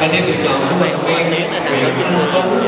Anh em được chọn của bạn quen Nguyễn Minh